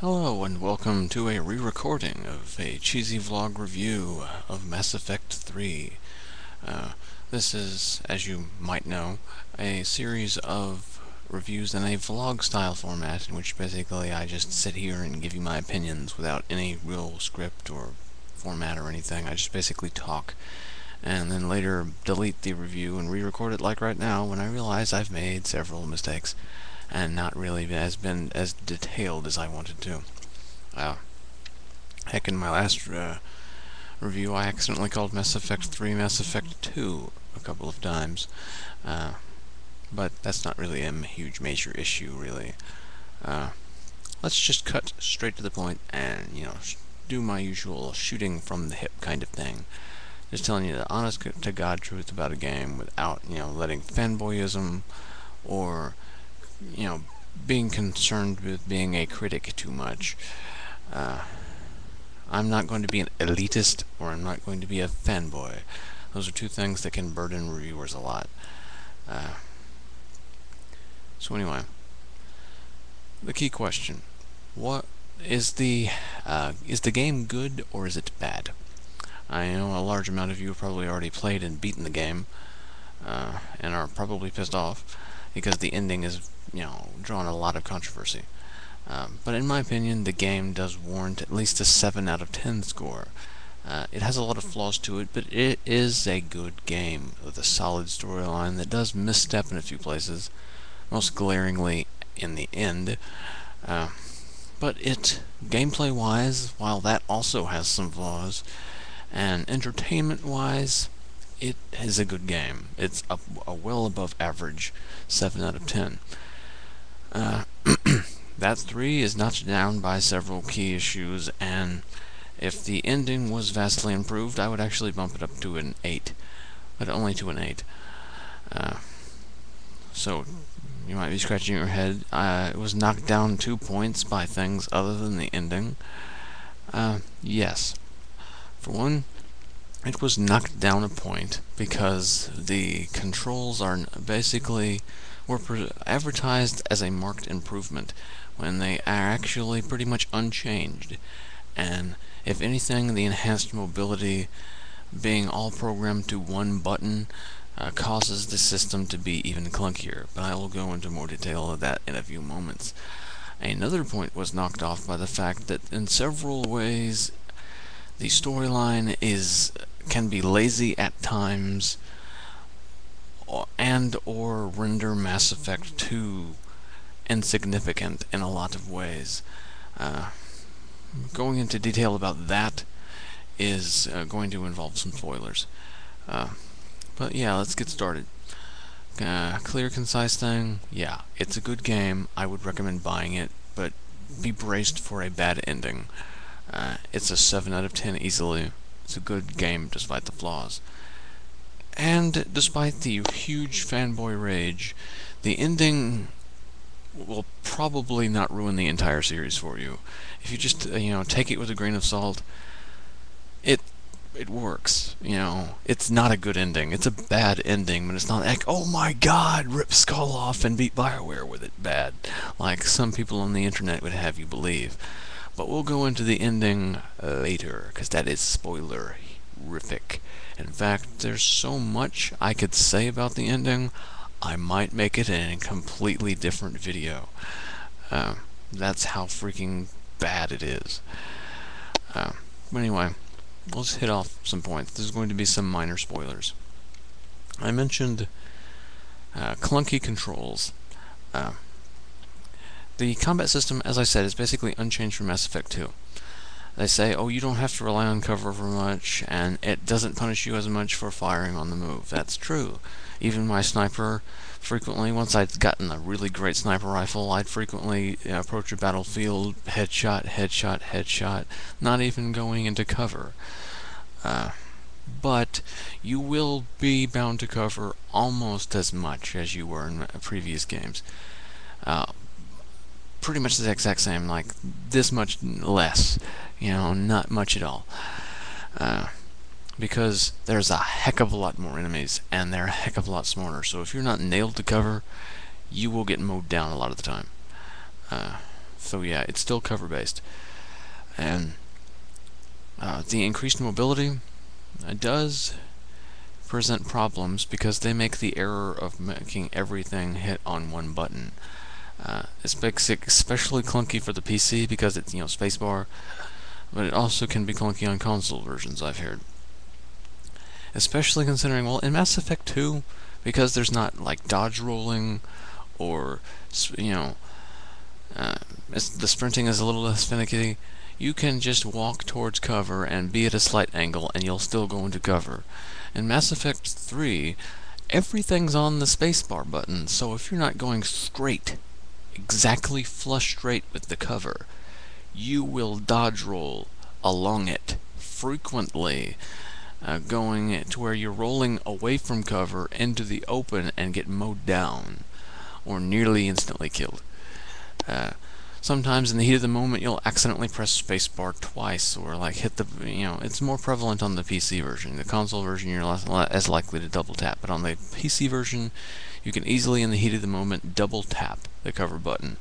Hello and welcome to a re-recording of a cheesy vlog review of Mass Effect 3. Uh, this is, as you might know, a series of reviews in a vlog style format in which basically I just sit here and give you my opinions without any real script or format or anything. I just basically talk and then later delete the review and re-record it like right now when I realize I've made several mistakes and not really has been as detailed as I wanted to. Uh, heck, in my last uh, review, I accidentally called Mass Effect 3 Mass Effect 2 a couple of times. Uh, but that's not really a huge major issue, really. Uh, let's just cut straight to the point and, you know, do my usual shooting from the hip kind of thing. Just telling you the honest to God truth about a game without, you know, letting fanboyism or you know, being concerned with being a critic too much. Uh, I'm not going to be an elitist or I'm not going to be a fanboy. Those are two things that can burden reviewers a lot. Uh, so anyway, the key question: What is the uh, is the game good or is it bad? I know a large amount of you have probably already played and beaten the game, uh, and are probably pissed off because the ending is you know, drawn a lot of controversy. Um, but in my opinion, the game does warrant at least a 7 out of 10 score. Uh, it has a lot of flaws to it, but it is a good game with a solid storyline that does misstep in a few places, most glaringly in the end. Uh, but it, gameplay-wise, while that also has some flaws, and entertainment-wise, it is a good game. It's a, a well above average 7 out of 10. Uh, that 3 is notched down by several key issues, and if the ending was vastly improved, I would actually bump it up to an 8, but only to an 8. Uh, so, you might be scratching your head. Uh, it was knocked down two points by things other than the ending. Uh, yes. For one, it was knocked down a point because the controls are basically were advertised as a marked improvement when they are actually pretty much unchanged. And if anything, the enhanced mobility being all programmed to one button uh, causes the system to be even clunkier, but I will go into more detail of that in a few moments. Another point was knocked off by the fact that in several ways the storyline is can be lazy at times and or render Mass Effect 2 insignificant in a lot of ways. Uh, going into detail about that is uh, going to involve some spoilers. Uh, but yeah, let's get started. Clear, concise thing, yeah, it's a good game. I would recommend buying it, but be braced for a bad ending. Uh, it's a 7 out of 10 easily. It's a good game despite the flaws. And despite the huge fanboy rage, the ending will probably not ruin the entire series for you. If you just, uh, you know, take it with a grain of salt, it it works. You know, it's not a good ending. It's a bad ending, but it's not like, oh my god, rip Skull off and beat Bioware with it bad, like some people on the internet would have you believe. But we'll go into the ending later, because that is spoilerific. In fact, there's so much I could say about the ending, I might make it in a completely different video. Uh, that's how freaking bad it is. Uh, but anyway, let's hit off some points. There's going to be some minor spoilers. I mentioned uh, clunky controls. Uh, the combat system, as I said, is basically unchanged from Mass Effect 2 they say, oh, you don't have to rely on cover for much, and it doesn't punish you as much for firing on the move. That's true. Even my sniper, frequently, once I'd gotten a really great sniper rifle, I'd frequently approach a battlefield, headshot, headshot, headshot, not even going into cover. Uh, but you will be bound to cover almost as much as you were in previous games. Uh, pretty much the exact same, like this much less. You know, not much at all. Uh, because there's a heck of a lot more enemies, and they're a heck of a lot smarter. So if you're not nailed to cover, you will get mowed down a lot of the time. Uh, So yeah, it's still cover based. And uh, the increased mobility uh, does present problems because they make the error of making everything hit on one button. Uh, it's especially clunky for the PC because it's you know spacebar, but it also can be clunky on console versions. I've heard, especially considering well in Mass Effect 2 because there's not like dodge rolling or you know uh, the sprinting is a little less finicky. You can just walk towards cover and be at a slight angle, and you'll still go into cover. In Mass Effect 3, everything's on the spacebar button, so if you're not going straight, exactly flush straight with the cover, you will dodge roll along it frequently, uh, going to where you're rolling away from cover into the open and get mowed down, or nearly instantly killed. Uh, sometimes in the heat of the moment you'll accidentally press spacebar twice or like hit the you know it's more prevalent on the PC version. The console version you're less, less likely to double tap but on the PC version you can easily in the heat of the moment double tap the cover button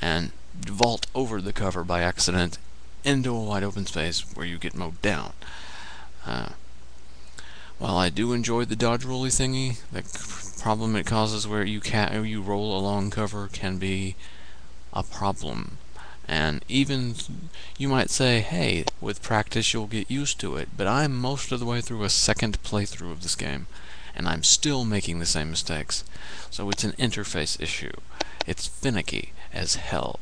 and vault over the cover by accident into a wide open space where you get mowed down. Uh, while I do enjoy the dodge rolly thingy the problem it causes where you can you roll along cover can be a problem. And even you might say, hey, with practice you'll get used to it, but I'm most of the way through a second playthrough of this game, and I'm still making the same mistakes. So it's an interface issue. It's finicky as hell.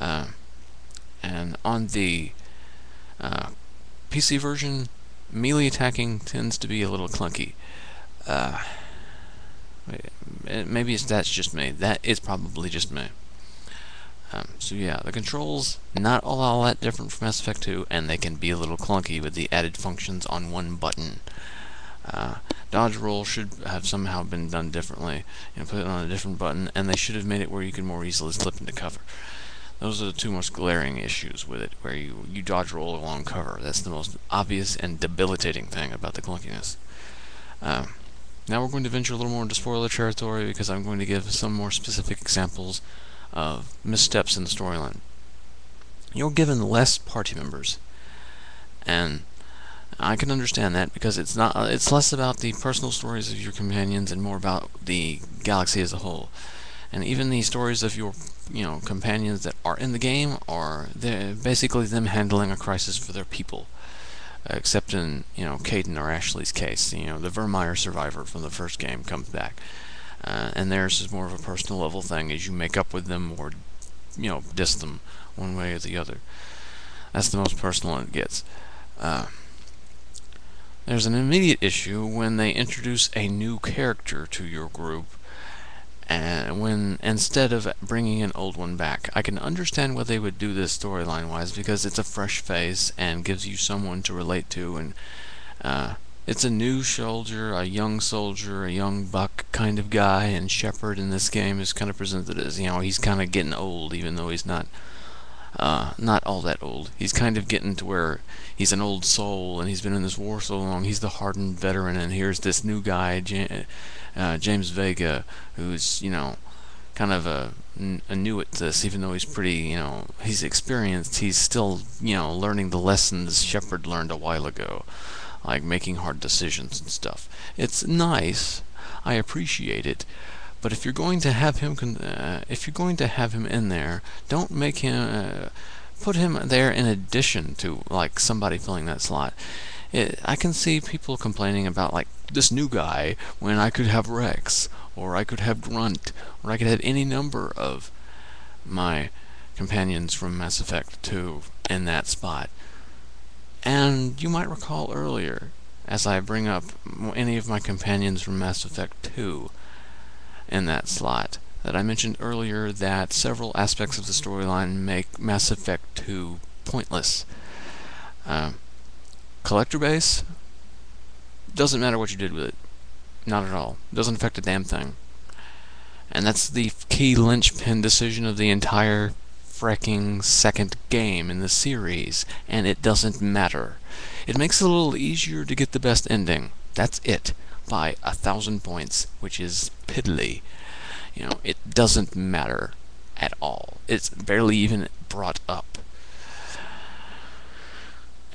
Uh, and on the uh, PC version, melee attacking tends to be a little clunky. Uh, maybe that's just me. That is probably just me. Um, so yeah, the controls, not all, that different from Mass Effect 2, and they can be a little clunky with the added functions on one button. Uh, dodge roll should have somehow been done differently, know, put it on a different button, and they should have made it where you can more easily slip into cover. Those are the two most glaring issues with it, where you, you dodge roll along cover. That's the most obvious and debilitating thing about the clunkiness. Um, now we're going to venture a little more into spoiler territory because I'm going to give some more specific examples of missteps in the storyline. You're given less party members, and I can understand that because it's not it's less about the personal stories of your companions and more about the galaxy as a whole. And even the stories of your you know companions that are in the game are basically them handling a crisis for their people. Uh, except in you know Kaidan or Ashley's case, you know the Virmire survivor from the first game comes back. Uh, and theirs is more of a personal level thing as you make up with them or, you know, diss them one way or the other. That's the most personal it gets. Uh, there's an immediate issue when they introduce a new character to your group and when instead of bringing an old one back. I can understand why they would do this storyline wise because it's a fresh face and gives you someone to relate to and uh, it's a new soldier, a young soldier, a young buck kind of guy, and Shepard in this game is kind of presented as, you know, he's kind of getting old, even though he's not, uh, not all that old. He's kind of getting to where he's an old soul, and he's been in this war so long, he's the hardened veteran, and here's this new guy, uh, James Vega, who's, you know, kind of a, a new at this, even though he's pretty, you know, he's experienced, he's still, you know, learning the lessons Shepard learned a while ago like making hard decisions and stuff. It's nice. I appreciate it. But if you're going to have him, uh, if you're going to have him in there, don't make him, uh, put him there in addition to like somebody filling that slot. It, I can see people complaining about like this new guy when I could have Rex or I could have Grunt, or I could have any number of my companions from Mass Effect 2 in that spot. And you might recall earlier, as I bring up any of my companions from Mass Effect 2 in that slot, that I mentioned earlier that several aspects of the storyline make Mass Effect 2 pointless. Uh, collector base doesn't matter what you did with it. Not at all. Doesn't affect a damn thing. And that's the key linchpin decision of the entire fricking second game in the series, and it doesn't matter. It makes it a little easier to get the best ending. That's it. By a thousand points, which is piddly. You know, it doesn't matter at all. It's barely even brought up.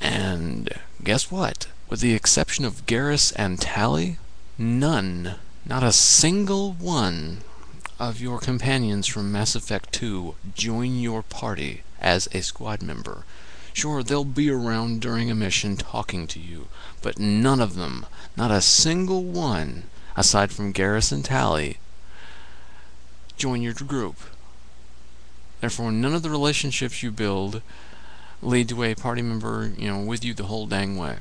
And guess what? With the exception of Garrus and Tali, none, not a single one of your companions from Mass Effect 2 join your party as a squad member. Sure, they'll be around during a mission talking to you, but none of them, not a single one, aside from Garrus and Tali, join your group. Therefore, none of the relationships you build lead to a party member, you know, with you the whole dang way.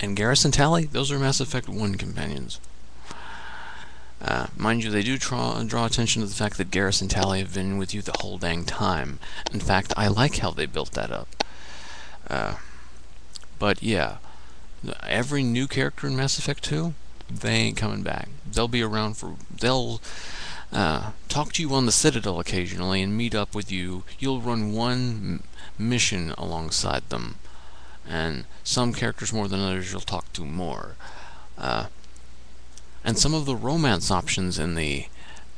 And Garrus and Tali, those are Mass Effect 1 companions. Uh, mind you, they do draw, draw attention to the fact that Garrus and Tali have been with you the whole dang time. In fact, I like how they built that up. Uh, but yeah, every new character in Mass Effect 2, they ain't coming back. They'll be around for. They'll uh, talk to you on the Citadel occasionally and meet up with you. You'll run one mission alongside them. And some characters more than others you'll talk to more. Uh, and some of the romance options in the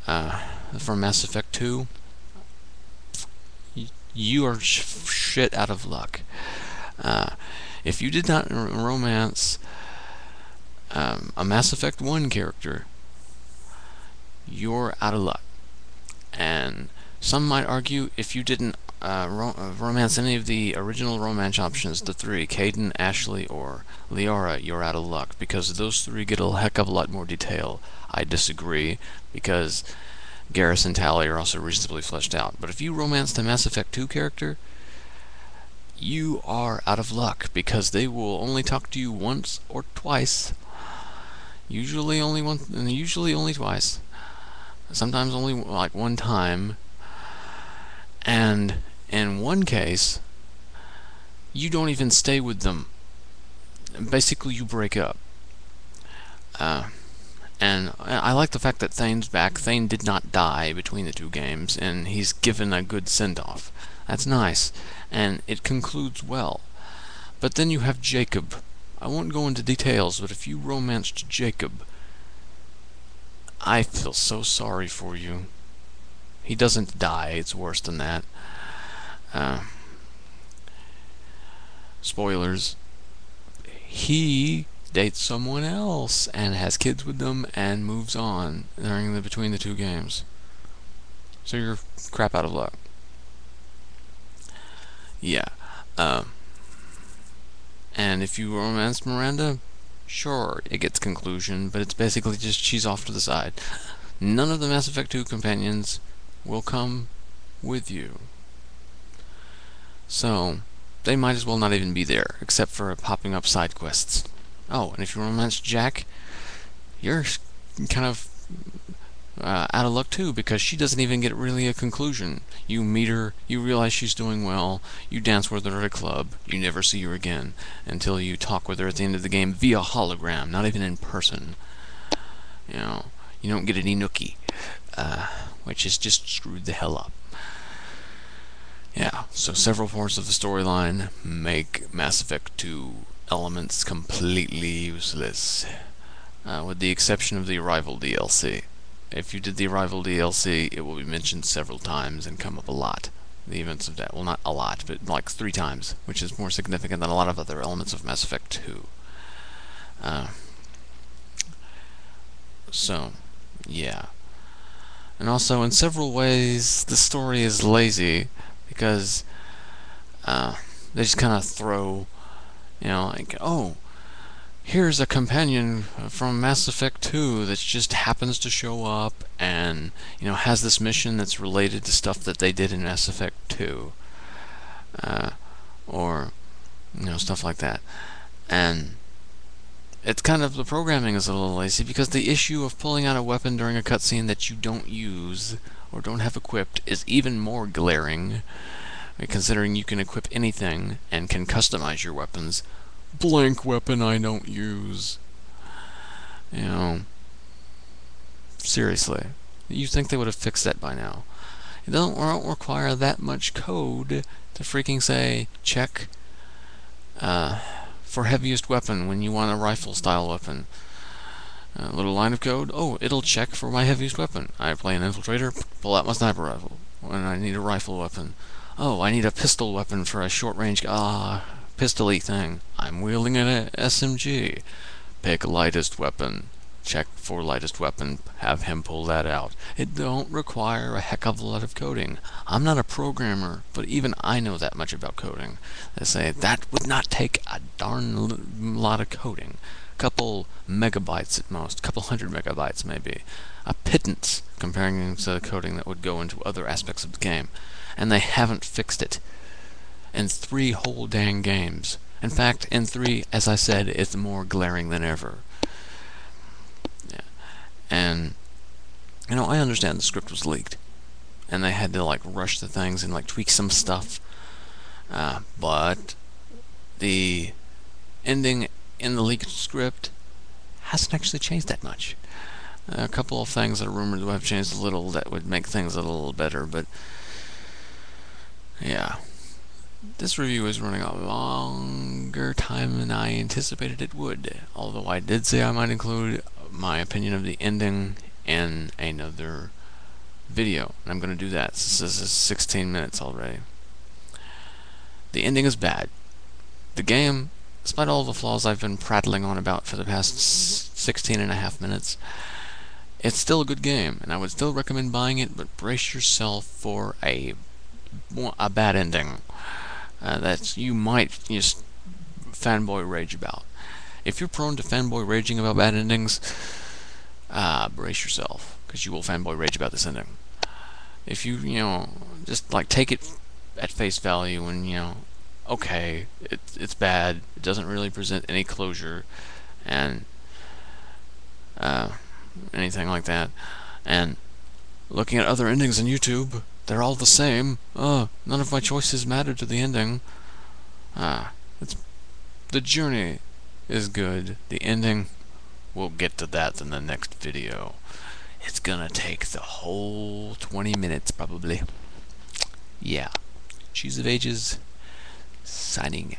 uh, from Mass Effect 2, you are sh shit out of luck. Uh, if you did not romance um, a Mass Effect 1 character, you're out of luck. And some might argue if you didn't uh, uh, romance any of the original romance options, the three, Kaidan, Ashley, or Liara, you're out of luck, because those three get a heck of a lot more detail. I disagree, because Garrus and Tali are also reasonably fleshed out. But if you romance the Mass Effect 2 character, you are out of luck, because they will only talk to you once or twice. Usually only one, usually only twice. Sometimes only like one time. And in one case, you don't even stay with them. Basically, you break up. Uh, and I like the fact that Thane's back. Thane did not die between the two games, and he's given a good send-off. That's nice, and it concludes well. But then you have Jacob. I won't go into details, but if you romanced Jacob, I feel so sorry for you. He doesn't die, it's worse than that. Uh, spoilers. He dates someone else and has kids with them and moves on during the between the two games. So you're crap out of luck. Yeah. Um, and if you romance Miranda, sure, it gets conclusion, but it's basically just she's off to the side. None of the Mass Effect 2 companions will come with you. So, they might as well not even be there, except for popping up side quests. Oh, and if you romance Jack, you're kind of uh, out of luck too, because she doesn't even get really a conclusion. You meet her, you realize she's doing well, you dance with her at a club, you never see her again, until you talk with her at the end of the game via hologram, not even in person. You know, you don't get any nookie, uh, which is just screwed the hell up. Yeah, so several parts of the storyline make Mass Effect 2 elements completely useless, uh, with the exception of the Arrival DLC. If you did the Arrival DLC, it will be mentioned several times and come up a lot. The events of that, well not a lot, but like three times, which is more significant than a lot of other elements of Mass Effect 2. Uh, so, yeah. And also, in several ways, the story is lazy because uh, they just kind of throw, you know, like, oh, here's a companion from Mass Effect 2 that just happens to show up and, you know, has this mission that's related to stuff that they did in Mass Effect 2. Uh, or, you know, stuff like that. And it's kind of, the programming is a little lazy because the issue of pulling out a weapon during a cutscene that you don't use or don't have equipped is even more glaring, considering you can equip anything and can customize your weapons. Blank weapon I don't use. You know, seriously, you think they would have fixed that by now. It don't, don't require that much code to freaking say, check uh, for heaviest weapon when you want a rifle style weapon. A little line of code. Oh, it'll check for my heaviest weapon. I play an infiltrator, pull out my sniper rifle. When I need a rifle weapon. Oh, I need a pistol weapon for a short range. Ah, pistoly thing. I'm wielding an SMG. Pick lightest weapon. Check for lightest weapon. Have him pull that out. It don't require a heck of a lot of coding. I'm not a programmer, but even I know that much about coding. They say that would not take a darn lot of coding couple megabytes at most, couple hundred megabytes maybe. A pittance comparing to the coding that would go into other aspects of the game. And they haven't fixed it. In three whole dang games. In fact, in three, as I said, it's more glaring than ever. Yeah. And, you know, I understand the script was leaked. And they had to, like, rush the things and, like, tweak some stuff. Uh, but the ending in the leaked script hasn't actually changed that much. A couple of things that are rumored to have changed a little that would make things a little better, but yeah. This review is running a longer time than I anticipated it would, although I did say I might include my opinion of the ending in another video, and I'm going to do that since this is 16 minutes already. The ending is bad. The game Despite all the flaws I've been prattling on about for the past 16 and a half minutes, it's still a good game, and I would still recommend buying it, but brace yourself for a a bad ending uh, that you might just fanboy rage about. If you're prone to fanboy raging about bad endings, uh, brace yourself, because you will fanboy rage about this ending. If you, you know, just like take it at face value and, you know, okay, it, it's bad. It doesn't really present any closure, and uh, anything like that. And looking at other endings on YouTube, they're all the same. Uh, none of my choices matter to the ending. Ah, it's the journey is good. The ending, we'll get to that in the next video. It's gonna take the whole 20 minutes probably. Yeah. Cheeze of Ages signing